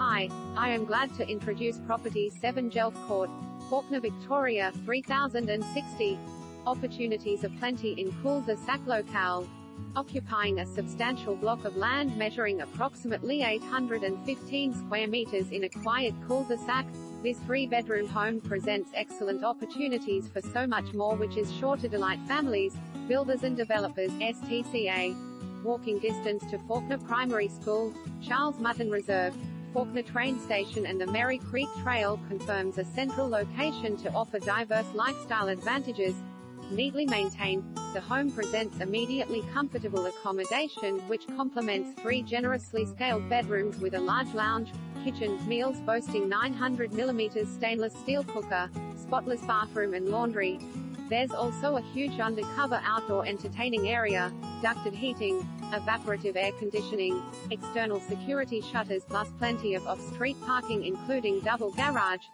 Hi, I am glad to introduce property 7 Jelf Court, Fawkner Victoria 3060. Opportunities aplenty in cul-de-sac locale. Occupying a substantial block of land measuring approximately 815 square meters in a quiet cul-de-sac, this three-bedroom home presents excellent opportunities for so much more which is sure to delight families, builders and developers, STCA. Walking distance to Fawkner Primary School, Charles Mutton Reserve, Fawkner train station and the Merri Creek Trail confirms a central location to offer diverse lifestyle advantages. Neatly maintained, the home presents immediately comfortable accommodation, which complements three generously scaled bedrooms with a large lounge, kitchen, meals boasting 900mm stainless steel cooker, spotless bathroom and laundry. There's also a huge undercover outdoor entertaining area, ducted heating, evaporative air conditioning, external security shutters plus plenty of off-street parking including double garage,